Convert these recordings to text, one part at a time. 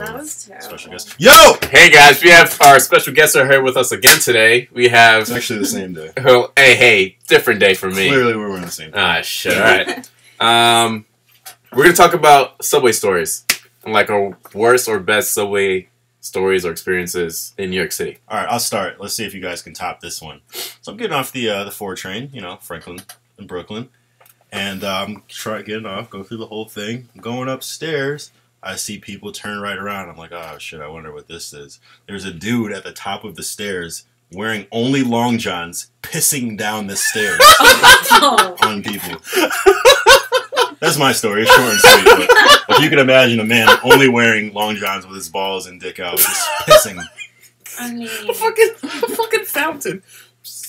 that was terrible. Special guest. Yo! Hey guys, we have our special guests are here with us again today. We have. It's actually the same day. Oh, hey, hey, different day for me. Clearly, we're on the same. Day. Ah, shit. All right. Um, we're gonna talk about subway stories, and like our worst or best subway stories or experiences in New York City. All right, I'll start. Let's see if you guys can top this one. So I'm getting off the uh, the four train, you know, Franklin in Brooklyn, and um, try getting off, go through the whole thing. I'm going upstairs. I see people turn right around. I'm like, oh shit, I wonder what this is. There's a dude at the top of the stairs wearing only long johns, pissing down the stairs on people. That's my story. It's short and sweet. But if you can imagine a man only wearing long johns with his balls and dick out, just pissing. I mean, fucking, fucking fountain. maybe that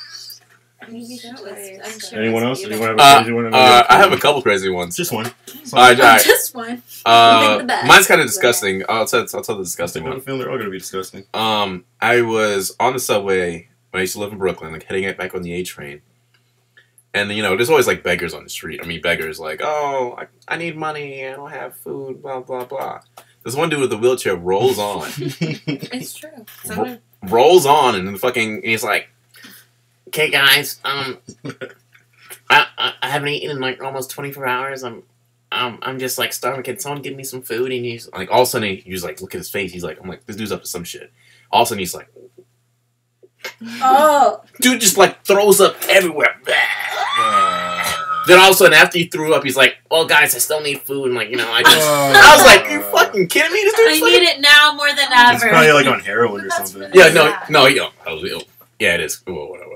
was. I'm sure Anyone else? that's Anyone have a Uh, crazy one? uh, I have a couple crazy ones. Just one. All right, all right. Just one. Uh, Pick the best. mine's kind of disgusting. I'll tell, I'll tell the disgusting have a one. feeling they're all gonna be disgusting. Um, I was on the subway when I used to live in Brooklyn, like heading back on the A train. And you know, there's always like beggars on the street. I mean, beggars like, oh, I, I need money, I don't have food, blah blah blah. This one dude with a wheelchair rolls on, It's true. Someone, rolls on, and then fucking he's like, "Okay, guys, um, I, I I haven't eaten in like almost 24 hours. I'm um I'm just like starving. Can someone give me some food?" And he's like, all of a sudden, he's like, look at his face. He's like, I'm like, this dude's up to some shit. All of a sudden, he's like, oh, dude just like throws up everywhere. Then all of a sudden, after he threw up, he's like, "Well, guys, I still need food." And like, you know, I just, uh, I was like, "You fucking kidding me?" This dude's I fucking- need it now more than It's ever. probably like on heroin or something. Yeah, no, Yeah. no, you know, I was ill. Yeah, it is. Well, whatever.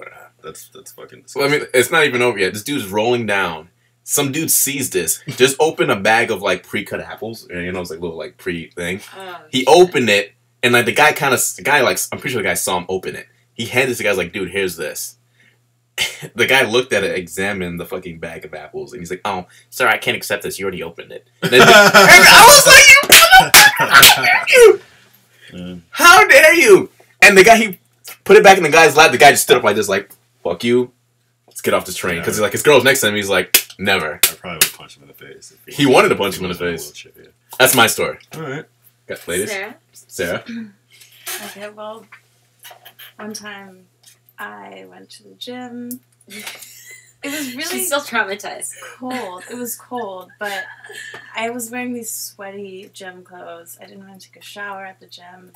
Whatever. That's that's fucking. So I mean, it's not even over yet. This dude's rolling down. Some dude sees this. Just open a bag of like pre-cut apples. You know, it's like little like pre thing. Oh, He shit. opened it, and like the guy kind of, the guy like, I'm pretty sure the guy saw him open it. He handed it to the guy's like, dude, here's this. the guy looked at it, examined the fucking bag of apples, and he's like, oh, sorry, I can't accept this. You already opened it. And then- and I was like, you motherfucker, how dare you? Mm. How dare you? And the guy, he put it back in the guy's lap. The guy just stood up like this, like, fuck you. Let's get off this train. Because like his girl's next to him. He's like, never. I probably would punch him in the face. if He wanted to punch him in the was in a face. wheelchair, yeah. That's my story. All right. Got ladies? Sarah? Sarah? Okay, well, one time I went to the gym. It was really She's still traumatized. cold. It was cold, but I was wearing these sweaty gym clothes. I didn't want to take a shower at the gym.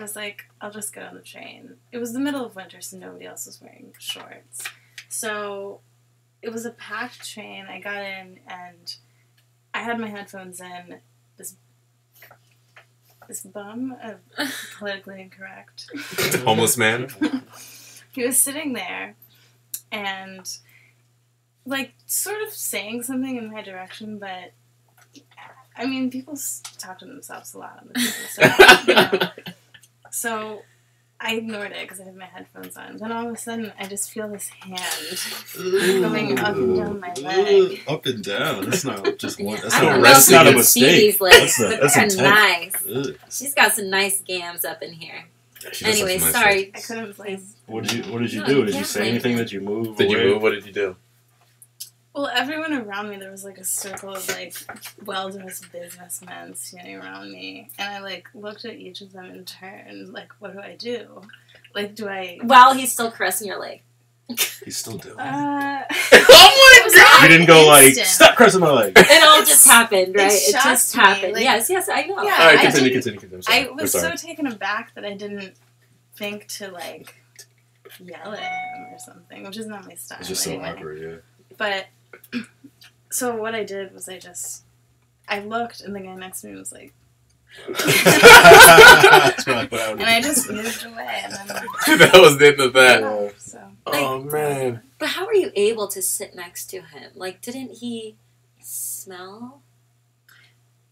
So I was like, I'll just get on the train. It was the middle of winter, so nobody else was wearing shorts. So it was a packed train. I got in and I had my headphones in. This this bum, uh, politically incorrect. Homeless man? he was sitting there and like sort of saying something in my direction but i mean people talk to themselves a lot on the train so, you know. So i ignored it because i had my headphones on then all of a sudden i just feel this hand going up and down my leg Up and down. That's not just one. That's I not, don't that's not a mistake. these legs, That's, a, but that's they're intense. nice. Ugh. She's got some nice gams up in here. She does have Anyway, nice sorry. i couldn't place What did you What did you No, do? Did you say anything him. that you moved? Did you move? What did you do? Well everyone around me there was like a circle of like well-dressed businessmen standing around me and i like looked at each of them in turn like what do i do like do i While he's still caressing your leg. He's still doing. it. uh oh was not You didn't go like stop crossing my leg. It all just happened, right? It, shocked just me, happened. like- yes, yes, I know. Yeah, Alright, I continue, continue, continue. I'm sorry. I was sorry. so taken aback that I didn't think to like yell at him or something, which is not my style. It's just so anyway. awkward. Yeah. But so what I did was I just I looked and the guy next to me was like, That's what I put out. and I just moved away and then that was the end of that. Yeah. so Oh man. But how were you able to sit next to him? Like, didn't he smell?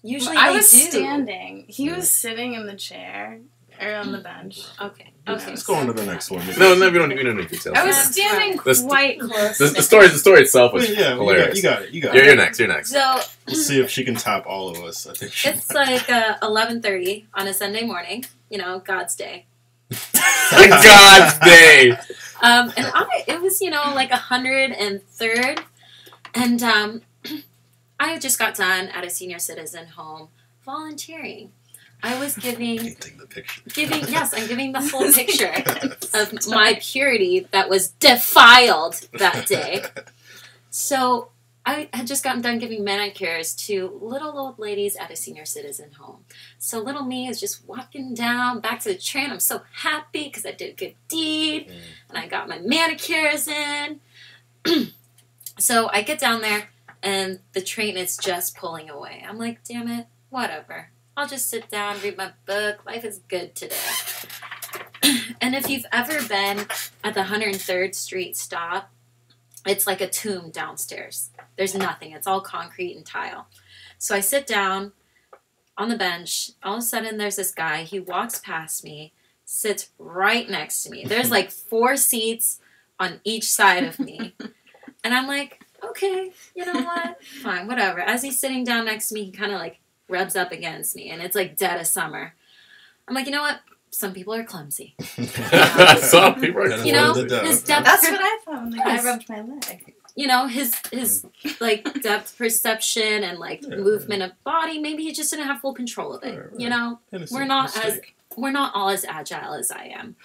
Usually I was do. standing. He was sitting in the chair or on the bench. Okay. Okay. Okay. Let's go on to the next one. No, no, we don't, we don't need details. I was That's standing right. This- quite close. the, to the story, the story itself was Wait, yeah, you got, hilarious. you got it. You got You're, it. you're next. You're next. So Let's see if she can top all of us. I think she it's like uh, eleven thirty on a Sunday morning. You know, God's day. God's day. Um, and I, it was you know like a hundred and third, and um, I just got done at a senior citizen home volunteering. I was giving Painting the picture. giving yes, I'm giving the whole picture of my purity that was defiled that day. So I had just gotten done giving manicures to little old ladies at a senior citizen home. So little me is just walking down back to the train. I'm so happy because I did a good deed Mm. and I got my manicures in. so I get down there and the train is just pulling away. I'm like, damn it, whatever. I'll just sit down, read my book. Life is good today. and if you've ever been at the 103rd Street stop, it's like a tomb downstairs. There's nothing, it's all concrete and tile. So I sit down on the bench. All of a sudden, there's this guy. He walks past me, sits right next to me. There's like four seats on each side of me. And I'm like, okay, you know what? Fine, whatever. As he's sitting down next to me, he kind of like rubs up against me, and it's like dead of summer. I'm like, you know what? Some people are clumsy. Some people are That's You know, one of the his depth. depth That's per- what I thought when the guy Yes. rubbed my leg. you know his his like depth perception and like Yeah. movement of body. Maybe he just didn't have full control of it. Right, right. You know, Innocent we're not as- we're not all as agile as I am.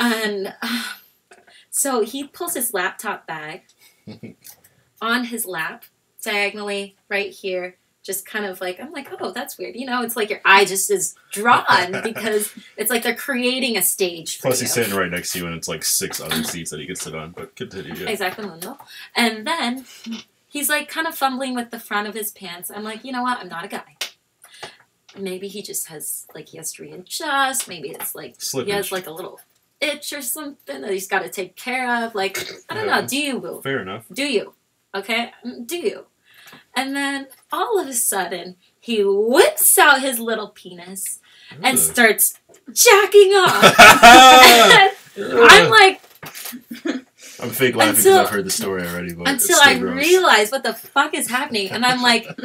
And uh, so he pulls his laptop bag on his lap, diagonally right here, just kind of like, I'm like, oh, that's weird. You know, it's like your eye just is drawn because it's like they're creating a stage Plus, you. he's sitting right next to you, and it's like six other seats that he could sit on. But continue. Yeah. Exactly. And then he's like kind of fumbling with the front of his pants. I'm like, you know what? I'm not a guy. Maybe he just has like he has to readjust. Maybe it's like he has like a little itch or something that he's got to take care of. Like I don't know. Do you boo? Fair enough. Do you? Okay, do you? And then all of a sudden he whips out his little penis and starts jacking off. I'm like. I'm fake laughing because I've heard the story already. But until I gross. realize what the fuck is happening, and I'm like,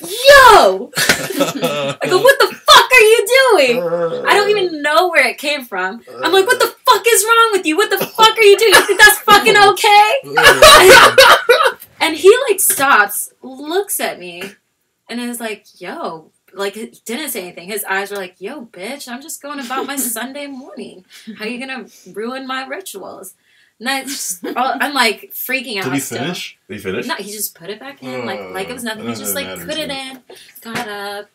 "Yo!" I go, "What the fuck are you doing?" I don't even know where it came from. I'm like, "What the fuck is wrong with you? What the fuck are you doing? You think that's fucking okay?" And he like stops, looks at me, and is like, "Yo." Like he didn't say anything. His eyes were like, "Yo, bitch, I'm just going about my Sunday morning. How you gonna ruin my rituals?" And I just, I'm like freaking out. Did he still. finish? Did he finish? No, he just put it back in like like it was nothing. He Uh, just like matters, put it then. in, got up,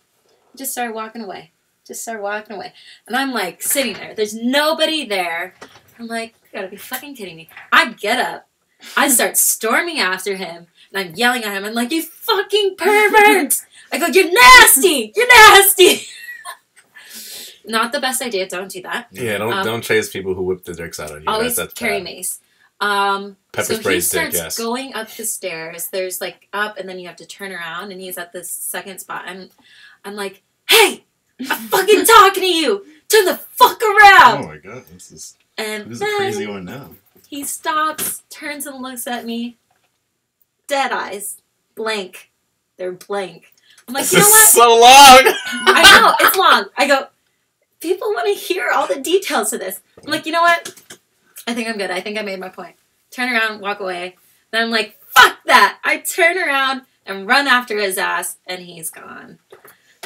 just started walking away. Just started walking away, and I'm like sitting there. There's nobody there. I'm like, you gotta be fucking kidding me. I get up, I start storming after him, and I'm yelling at him. I'm like, you fucking pervert! I go, you're nasty, you're nasty. Not the best idea. Don't do that. Yeah, don't Um, don't chase people who whip the dicks out on you. Always that's, that's carry bad. mace. Um, Pepper so he spray's dick, starts yes. going up the stairs. There's like up, and then you have to turn around, and he's at the second spot. And I'm like, "Hey, I'm fucking talking to you. Turn the fuck around. Oh my god, this is and this is a crazy one now. He stops, turns and looks at me. Dead eyes, blank. They're blank. I'm like, This you know what? so long. I know it's long. I go. People want to hear all the details of this. I'm like, you know what? I think I'm good. I think I made my point. Turn around, walk away. Then I'm like, fuck that. I turn around and run after his ass, and he's gone.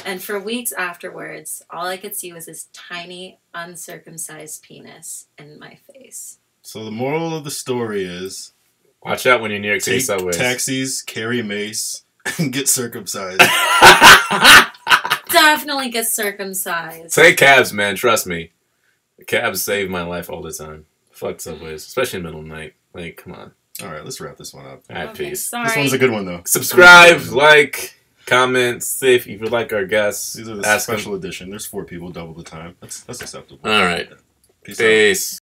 And for weeks afterwards, all I could see was his tiny, uncircumcised penis in my face. So the moral of the story is Watch out when you're New York City take subways. taxis, carry mace, and get circumcised. Definitely get circumcised. Take cabs, man. Trust me. Cabs save my life all the time. Fuck subways, especially in the middle of the night. Like, come on. All right, let's wrap this one up. All right, Okay, peace. sorry. This one's a good one though. Subscribe, like, comment, see if you like our guests. These are the Ask 'em. special edition. There's four people, double the time. That's that's acceptable. All right. Peace out. Peace.